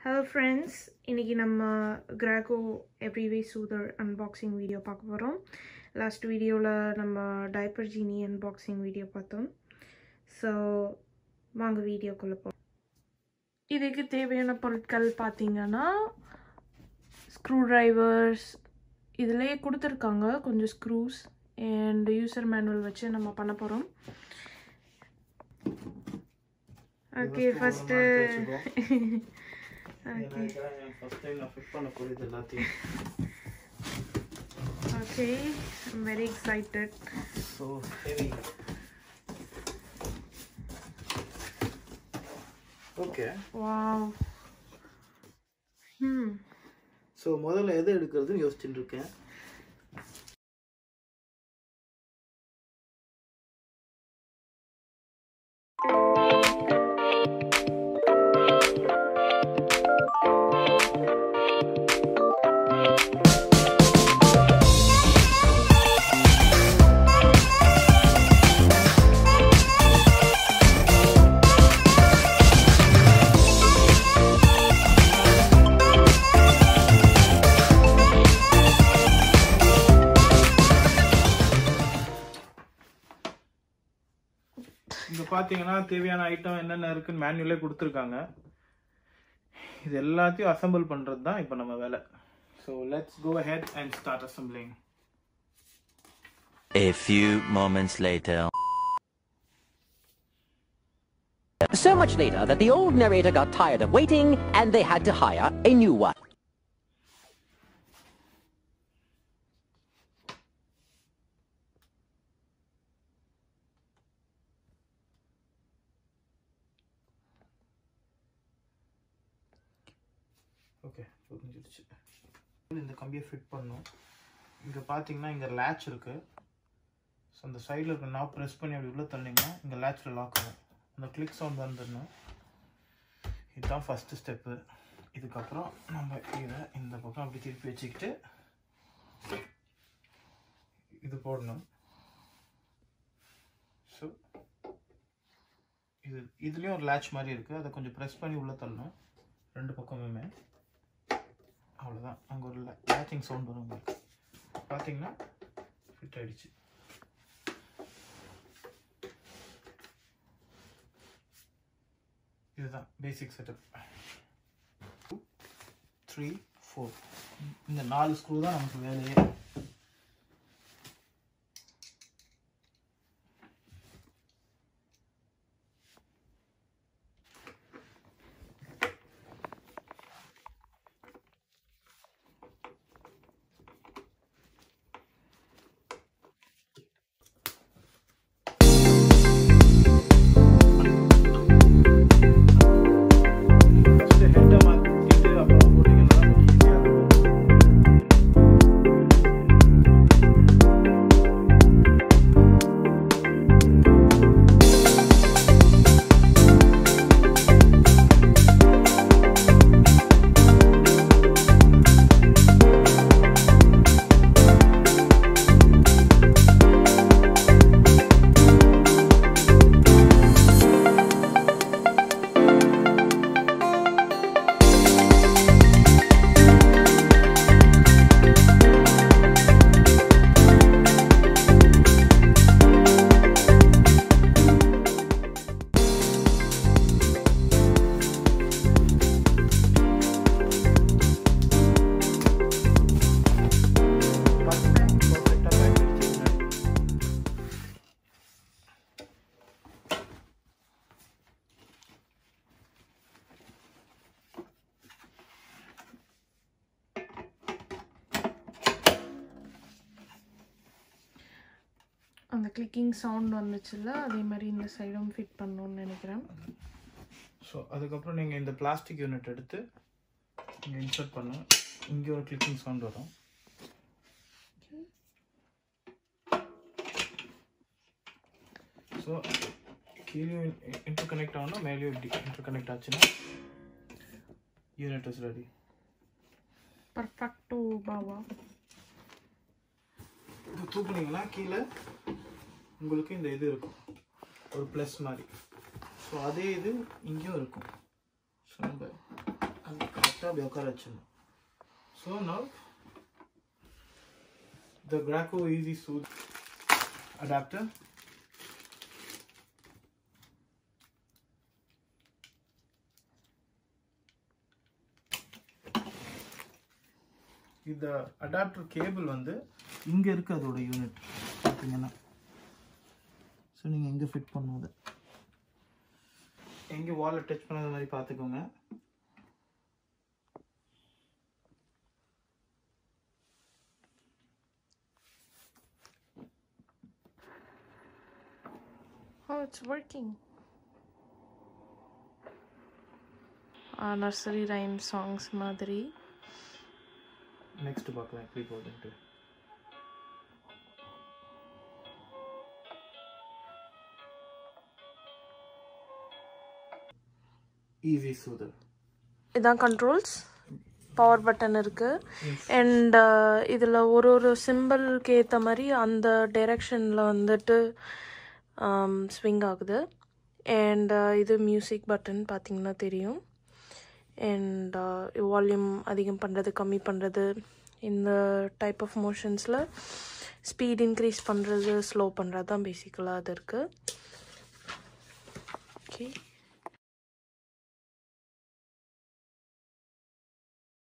Hello friends இன்றைக்கி நம்ம Graco Everyway soother unboxing video பார்க்க போகிறோம் லாஸ்ட் வீடியோவில் நம்ம டைப்பர் ஜீனி அன்பாக்சிங் வீடியோ பார்த்தோம். ஸோ வாங்க வீடியோக்குள்ளே போகிறோம் இதுக்கு தேவையான பொருட்கள் பார்த்தீங்கன்னா ஸ்க்ரூ டிரைவர்ஸ் இதிலே கொடுத்துருக்காங்க. கொஞ்சம் ஸ்க்ரூஸ் அண்ட் யூசர் மேனுவல் வச்சு நம்ம பண்ண போகிறோம் ஓகே ஃபஸ்ட்டு ஃபர்ஸ்ட் டைம் நான் ஃபிட் பண்ண போகிறது எல்லாத்தையும். Okay I'm very excited so heavy okay wow hmm so முதல்ல எதை எடுக்கிறதுன்னு யோசிச்சுட்டு இருக்கேன். இங்கே பார்த்தீங்கன்னா தேவையான ஐட்டம் என்னென்ன இருக்குன்னு மேனுவலே கொடுத்துருக்காங்க இது எல்லாத்தையும் அசெம்பிள் பண்ணுறது தான் இப்போ நம்ம வேலை so let's go head and start assembling A few moments later. So much later that the old narrator got tired of waiting and they had to hire a new one. Okay புரிஞ்சிடுச்சு இந்த கம்பியை fit பண்ணோம். இங்கே பார்த்தீங்கன்னா இங்கே latch இருக்கு. So அந்த சைடில் இருக்க நாப் ப்ரெஸ் பண்ணி அப்படி உள்ள தள்ளிங்கன்னா இங்கே லேட்ச்சில் லாக் ஆகும். அந்த கிளிக் சவுண்ட் வந்துடணும். இதுதான் ஃபஸ்ட்டு ஸ்டெப்பு இதுக்கப்புறம் நம்ம இதை இந்த பக்கம் அப்படி திருப்பி வச்சுக்கிட்டு இது போடணும். ஸோ இது இதுலேயும் ஒரு லேட்ச் மாதிரி இருக்குது அதை கொஞ்சம் ப்ரெஸ் பண்ணி உள்ளே தள்ளணும். ரெண்டு பக்கமுமே. அவ்வளோதான் அங்கே ஒரு லேச்சிங் சவுண்ட் வரும் உங்களுக்கு. பார்த்தீங்கன்னா ஃபிட் ஆகிடுச்சு இதுதான் பேசிக் செட்டப் த்ரீ ஃபோர் இந்த நாலு ஸ்க்ரூ தான் நமக்கு வேலையே. அந்த கிளிக்கிங் சவுண்ட் வந்துச்சுல்ல அதே மாதிரி இந்த சைடும் ஃபிட் பண்ணணும்னு நினைக்கிறேன். ஸோ அதுக்கப்புறம் நீங்கள் இந்த பிளாஸ்டிக் யூனிட் எடுத்து இங்கே இன்சர்ட் பண்ண. இங்கே ஒரு கிளிக்கிங் சவுண்ட் வரும். ஸோ கீழே இன்டர் கனெக்ட் ஆகணும் மேலேயும் இப்படி இன்டர் கனெக்ட் ஆச்சுன்னா யூனிட் இஸ் ரெடி பர்ஃபெக்டோ இது தூக்குனீங்கன்னா கீழே உங்களுக்கு இந்த இது இருக்கும். ஒரு ப்ளஸ் மாதிரி. ஸோ அதே இது இங்கேயும் இருக்கும். ஸோ நம்ம அது கரெக்டாக அப்படி உட்கார வச்சிடணும். So now the Graco easy soothe adapter இந்த அடாப்டர் கேபிள் வந்து இங்கே இருக்குது அதோட யூனிட் பார்த்தீங்கன்னா ஸோ நீங்கள் எங்கே ஃபிட் பண்ணும் அதை? எங்கே வாலை டச் பண்ணாத மாதிரி பார்த்துக்கோங்க. Oh, it's working. Nursery rhyme songs மாதிரி. நெக்ஸ்ட் பார்க்கலாம் எப்படி போகுதுன்ட்டு. ஈஸி சூதர் இதான் கண்ட்ரோல்ஸ் பவர் பட்டன் இருக்குது அண்ட் இதில் ஒரு ஒரு சிம்பிளுக்கு ஏற்ற மாதிரி அந்த டைரெக்ஷனில் வந்துட்டு um, ஸ்விங் ஆகுது. அண்ட் uh, இது மியூசிக் பட்டன் பார்த்திங்கன்னா தெரியும். அண்ட் வால்யூம் uh, அதிகம் பண்ணுறது கம்மி பண்ணுறது இந்த டைப் ஆஃப் மோஷன்ஸில் ஸ்பீட் இன்க்ரீஸ் பண்ணுறது ஸ்லோ பண்ணுறது தான் பேசிக்கலாக அது இருக்குது ஓகே